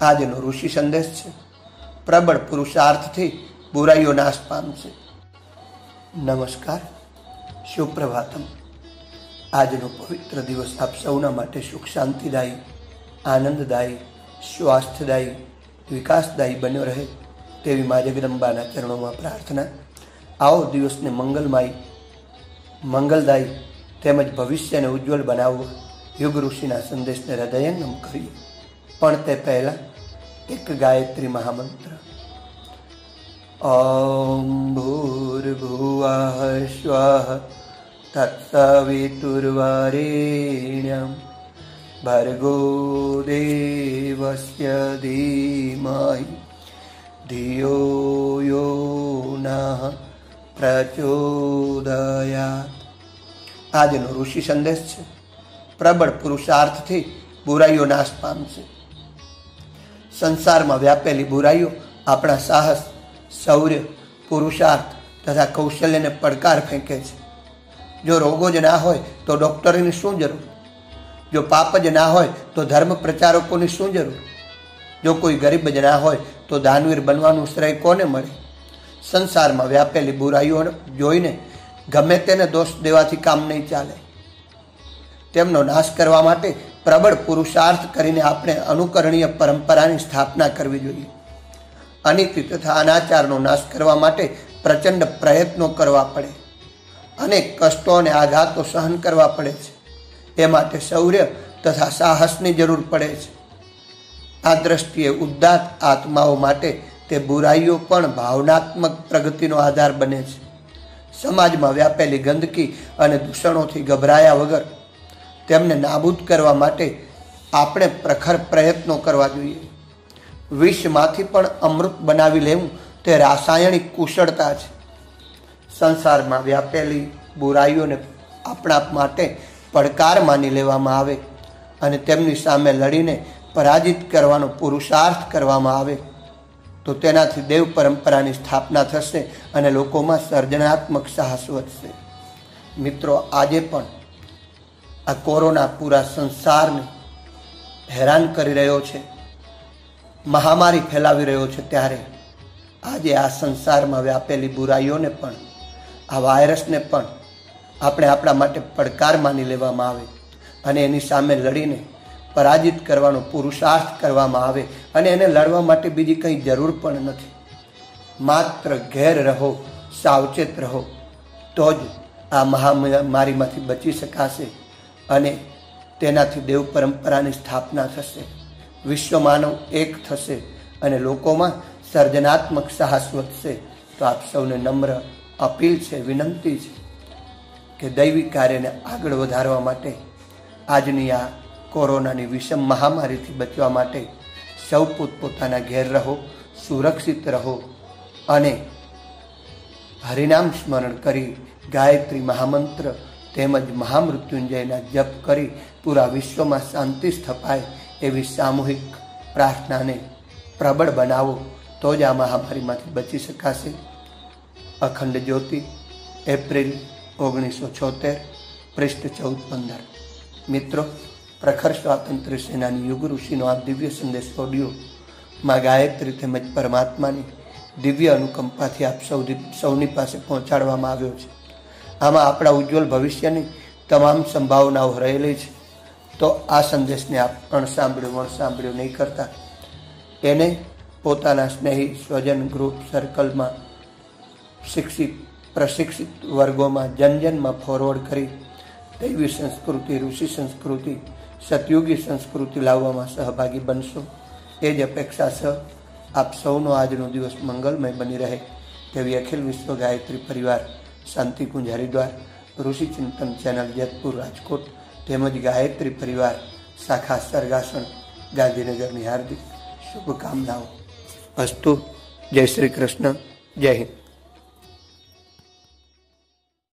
આજનો ઋષિ સંદેશ છે. પ્રબળ પુરુષાર્થથી બુરાઈઓ નાશ પામશે નમસ્કાર, સુપ્રભાતમ. આજનો પવિત્ર દિવસ આપ સૌના માટે સુખ શાંતિદાયી, આનંદદાયી, સ્વાસ્થ્યદાયી, વિકાસદાયી બન્યો રહે તેવી મા જગદંબાના ચરણોમાં પ્રાર્થના. આવો દિવસને મંગલમાય, મંગલદાયી તેમજ ભવિષ્યને ઉજ્જવળ બનાવવા યુગ ઋષિના સંદેશને હૃદયંગમ કરીએ. પણ તે પહેલાં એક ગાયત્રી મહામંત્ર ઓમ ભૂર્ભુવા સ્વ તત્સવિતુર્વરેણ્યમ ભર્ગો દેવસ્ય ધીમહી ધિયો યો ન પ્રચોદયાત આજનો ઋષિ સંદેશ છે પ્રબળ પુરુષાર્થથી બુરાઈઓ નાશ પામશે સંસારમાં વ્યાપેલી બુરાઈઓ, આપણા સાહસ, શૌર્ય, પુરુષાર્થ તથા કૌશલ્યને પડકાર ફેંકે છે. જો રોગો જ ના હોય તો ડૉક્ટરની શું જરૂર? જો પાપ જ ના હોય તો ધર્મ પ્રચારકોની શું જરૂર? જો કોઈ ગરીબ જ ના હોય તો દાનવીર બનવાનું શ્રેય કોને મળે? સંસારમાં વ્યાપેલી બુરાઈઓ જોઈને ગમે તેને દોષ દેવાથી કામ નહીં ચાલે. તેમનો નાશ કરવા માટે પ્રબળ પુરુષાર્થ કરીને આપણે અનુકરણીય પરંપરાની સ્થાપના કરવી જોઈએ. અનીતિ તથા અનાચારનો નાશ કરવા માટે પ્રચંડ પ્રયત્નો કરવા પડે. અનેક કષ્ટો અને આઘાતો સહન કરવા પડે છે. એ માટે શૌર્ય તથા સાહસની જરૂર પડે છે. આ દ્રષ્ટિએ ઉદ્દાત આત્માઓ માટે તે બુરાઈઓ પણ ભાવનાત્મક પ્રગતિનો આધાર બને છે. સમાજમાં વ્યાપેલી ગંદકી અને દૂષણોથી ગભરાયા વગર તેમને નાબૂદ કરવા માટે આપણે પ્રખર પ્રયત્નો કરવા જોઈએ. વિષમાંથી પણ અમૃત બનાવી લેવું તે રાસાયણિક કુશળતા છે. સંસારમાં વ્યાપેલી બુરાઈઓને આપણા માટે પડકાર માની લેવામાં આવે અને તેમની સામે લડીને પરાજિત કરવાનો પુરુષાર્થ કરવામાં આવે તો તેનાથી દેવ પરંપરાની સ્થાપના થશે અને લોકોમાં સર્જનાત્મક સાહસ વધશે. મિત્રો, આજે પણ આ કોરોના પૂરા સંસારને હેરાન કરી રહ્યો છે, મહામારી ફેલાવી રહ્યો છે ત્યારે આજે આ સંસારમાં વ્યાપેલી બુરાઈઓને પણ, આ વાયરસને પણ આપણે આપણા માટે પડકાર માની લેવામાં આવે અને એની સામે લડીને પરાજિત કરવાનો પુરુષાર્થ કરવામાં આવે અને એને લડવા માટે બીજી કંઈ જરૂર પણ નથી. માત્ર ઘેર રહો, સાવચેત રહો, તો જ આ મહામારીમાંથી બચી શકાશે. અને તેનાથી દેવ પરંપરાની સ્થાપના થશે. વિશ્વ માનવ એક થશે અને લોકોમાં સર્જનાત્મક સાહસ વધશે. તો આપ સૌને નમ્ર અપીલ છે, વિનંતી છે કે દૈવિક કાર્યને આગળ વધારવા માટે, આજની આ કોરોનાની વિષમ મહામારીથી બચવા માટે સૌ પોતપોતાના ઘેર રહો, સુરક્ષિત રહો અને હરિનામ સ્મરણ કરી ગાયત્રી મહામંત્ર તેમજ મહામૃત્યુંજયના જપ કરી પૂરા વિશ્વમાં શાંતિ સ્થપાય એવી સામૂહિક પ્રાર્થનાને પ્રબળ બનાવો, તો જ આ મહામારીમાંથી બચી શકાશે. અખંડ જ્યોતિ, એપ્રિલ ઓગણીસો છોતેર, પૃષ્ઠ ચૌદ પંદર. મિત્રો, પ્રખર સ્વાતંત્ર્ય સેનાની યુગ ઋષિનો આ દિવ્ય સંદેશ ઓડિયો માં ગાયત્રી તેમજ પરમાત્માની દિવ્ય અનુકંપાથી આપ સૌ સૌની પાસે પહોંચાડવામાં આવ્યો છે. આમાં આપણા ઉજ્જવલ ભવિષ્યની તમામ સંભાવનાઓ રહેલી છે. તો આ સંદેશને આપ અણસાંભળ્યું વણસાંભળ્યું નહીં કરતા. એને પોતાના સ્નેહી સ્વજન ગ્રુપ સર્કલમાં શિક્ષિત, પ્રશિક્ષિત વર્ગોમાં જનજનમાં ફોરવર્ડ કરી દૈવી સંસ્કૃતિ, ઋષિ સંસ્કૃતિ, સતયુગી સંસ્કૃતિ લાવવામાં સહભાગી બનશો. એ જ અપેક્ષા સહ આપ સૌનો આજનો દિવસ મંગલમય બની રહે તેવી અખિલ વિશ્વ ગાયત્રી પરિવાર શાંતિકુંજ હરિદ્વાર, ઋષિ ચિંતન ચેનલ જેતપુર રાજકોટ, તેમજ ગાયત્રી પરિવાર, શાખા સરગાસણ, ગાંધીનગરની હાર્દિક શુભકામનાઓ. અસ્તુ. જય શ્રી કૃષ્ણ. જય હિન્દ.